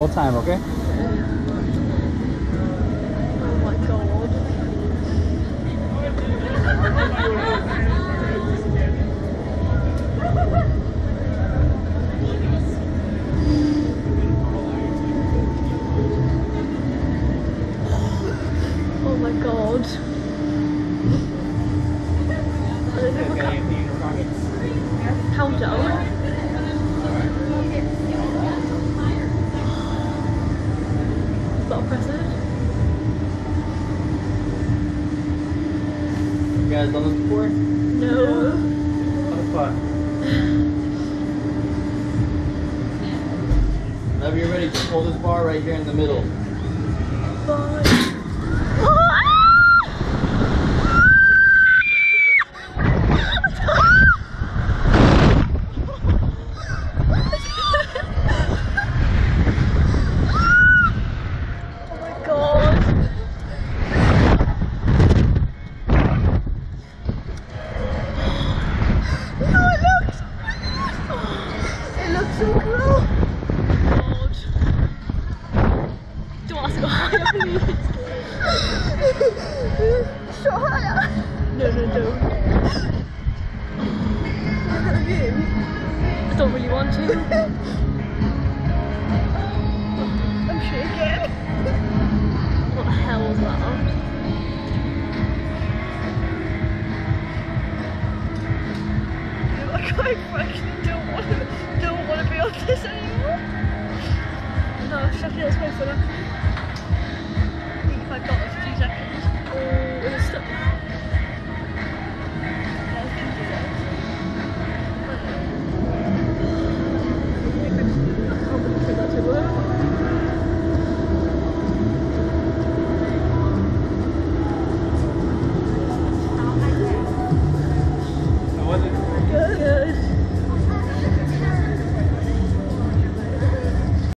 Whole time, okay? Oh my god. Oh my god. I don't know what How dull. Not oppressive. You guys done this before? No. What the fuck? Whenever you're ready, just hold this bar right here in the middle. Bye. Oh my god. No, it looks. It looks so cool. God. Don't ask go higher, please. So higher. No, no, don't. Look at the view. I don't really want to. I'm shaking. What the hell was that? I fucking don't want to, don't want